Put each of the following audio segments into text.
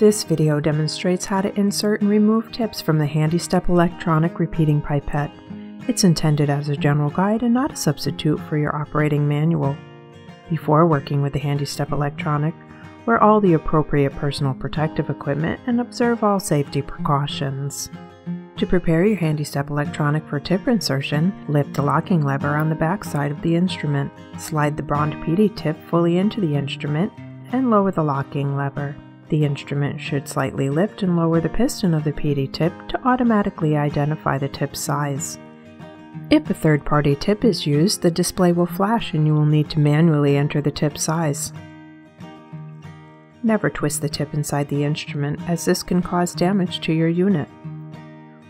This video demonstrates how to insert and remove tips from the HandyStep electronic repeating pipette. It's intended as a general guide and not a substitute for your operating manual. Before working with the HandyStep electronic, wear all the appropriate personal protective equipment and observe all safety precautions. To prepare your HandyStep electronic for tip insertion, lift the locking lever on the back side of the instrument, slide the BRAND PD tip fully into the instrument, and lower the locking lever. The instrument should slightly lift and lower the piston of the PD tip to automatically identify the tip size. If a third-party tip is used, the display will flash and you will need to manually enter the tip size. Never twist the tip inside the instrument as this can cause damage to your unit.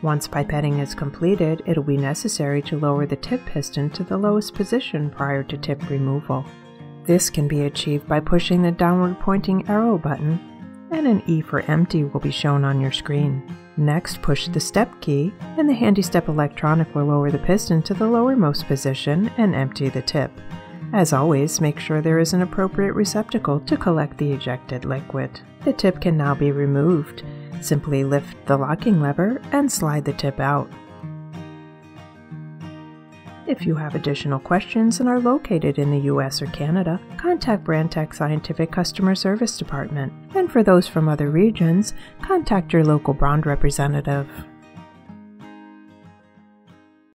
Once pipetting is completed, it will be necessary to lower the tip piston to the lowest position prior to tip removal. This can be achieved by pushing the downward pointing arrow button and an E for empty will be shown on your screen. Next, push the step key, and the HandyStep electronic will lower the piston to the lowermost position and empty the tip. As always, make sure there is an appropriate receptacle to collect the ejected liquid. The tip can now be removed. Simply lift the locking lever and slide the tip out. If you have additional questions and are located in the US or Canada, contact Brandtech Scientific Customer Service Department. And for those from other regions, contact your local brand representative.